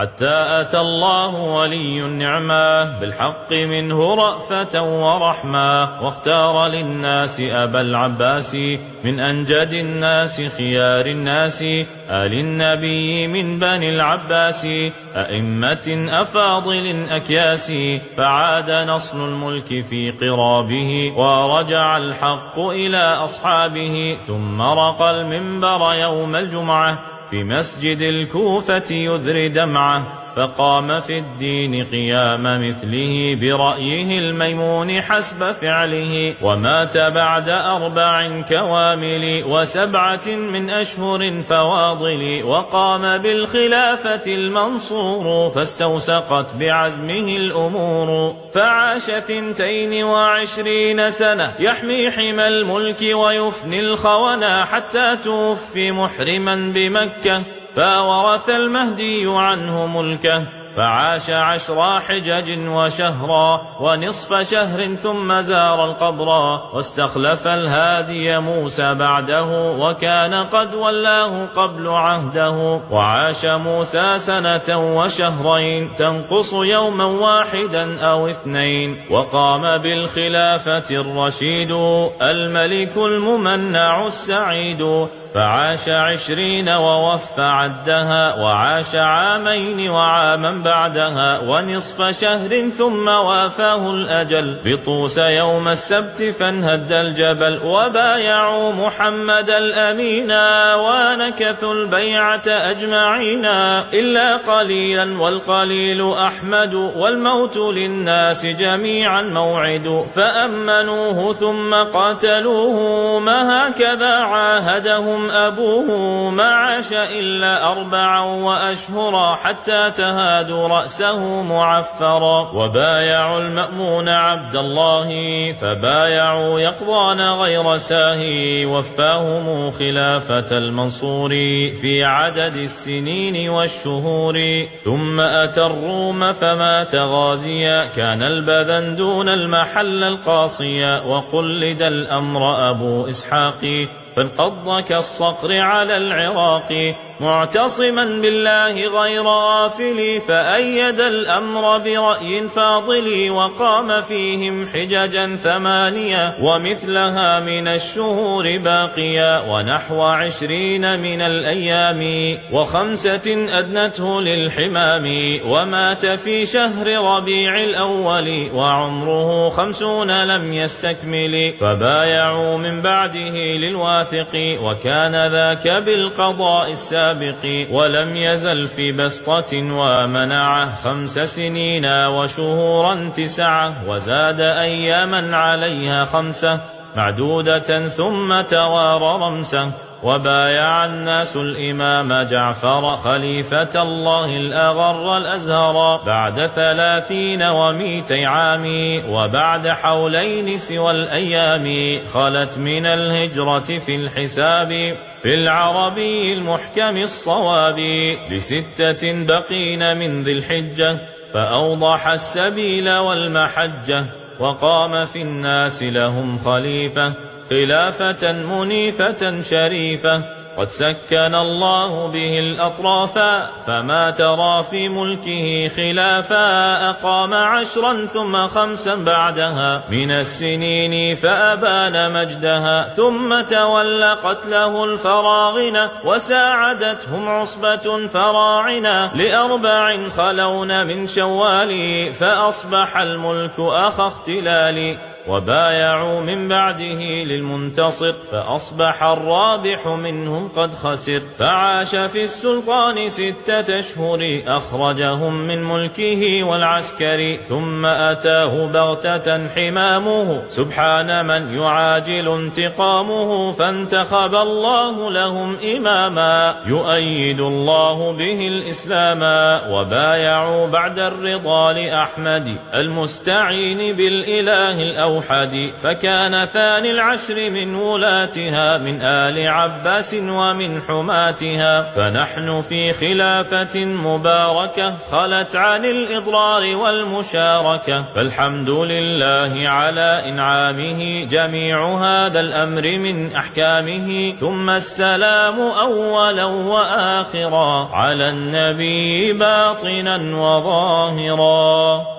حتى أتى الله ولي النعمة بالحق منه رأفة ورحمة واختار للناس أبا العباس من أنجد الناس خيار الناس آل النبي من بني العباس أئمة أفاضل أكياس فعاد نصل الملك في قرابه ورجع الحق إلى أصحابه ثم رقى المنبر يوم الجمعة. في مسجد الكوفة يذري دمعه. فقام في الدين قيام مثله برأيه الميمون حسب فعله ومات بعد أربع كوامل وسبعة من أشهر فواضل وقام بالخلافة المنصور فاستوسقت بعزمه الأمور. فعاش ثنتين وعشرين سنة يحمي حمى الملك ويفني الخونة حتى توفي محرما بمكة. فورث المهدي عنه ملكه فعاش عشر حجج وشهرا ونصف شهر ثم زار القبر واستخلف الهادي موسى بعده وكان قد ولاه قبل عهده وعاش موسى سنة وشهرين تنقص يوما واحدا أو اثنين وقام بالخلافة الرشيد الملك الممنع السعيد. فعاش عشرين ووفى عدها وعاش عامين وعاما بعدها ونصف شهر ثم وافاه الأجل. بطوس يوم السبت فانهد الجبل وبايعوا محمد الأمين ونكثوا البيعة أجمعين إلا قليلا والقليل أحمد والموت للناس جميعا موعد فأمنوه ثم قتلوه ما هكذا عاهدهم أبوه ما عاش إلا أربعا وأشهرا حتى تهادوا رأسه معفرا. وبايعوا المأمون عبد الله فبايعوا يقضان غير ساهي وفاهم خلافة المنصور في عدد السنين والشهور. ثم أتى الروم فمات غازيا كان البذن دون المحل القاصيا وقلد الأمر أبو إسحاق. فانقض كالصقر على العراق معتصما بالله غير غافل فأيد الأمر برأي فاضل وقام فيهم حججا ثمانية ومثلها من الشهور باقيا ونحو عشرين من الأيام وخمسة أدنته للحمام ومات في شهر ربيع الأول وعمره خمسون لم يستكمل فبايعوا من بعده للواثق وكان ذاك بالقضاء السابق ولم يزل في بسطة ومنعه خمس سنين وشهورا تسعة وزاد أياما عليها خمسة معدودة ثم توارى رمسة. وبايع الناس الإمام جعفر خليفة الله الأغر الأزهر بعد ثلاثين وميتي عام وبعد حولين سوى الأيام خلت من الهجرة في الحساب في العربي المحكم الصواب لستة بقين من ذي الحجة فأوضح السبيل والمحجة وقام في الناس لهم خليفة خلافة منيفة شريفة. قد سكن الله به الأطراف فما ترى في ملكه خلافا أقام عشرا ثم خمسا بعدها. من السنين فأبان مجدها. ثم تولى قتله الفراغنة وساعدتهم عصبة فراعنة لأربع خلون من شوال فأصبح الملك أخ اختلال وبايعوا من بعده للمنتصر فأصبح الرابح منهم قد خسر. فعاش في السلطان ستة أشهر أخرجهم من ملكه والعسكر ثم أتاه بغتة حمامه. سبحان من يعاجل انتقامه فانتخب الله لهم إماما. يؤيد الله به الإسلام وبايعوا بعد الرضا لأحمد المستعين بالإله الأول. الأوحد فكان ثاني العشر من ولاتها من آل عباس ومن حماتها. فنحن في خلافة مباركة خلت عن الإضرار والمشاركة. فالحمد لله على إنعامه جميع هذا الأمر من أحكامه. ثم السلام أولا وآخرا على النبي باطنا وظاهرا.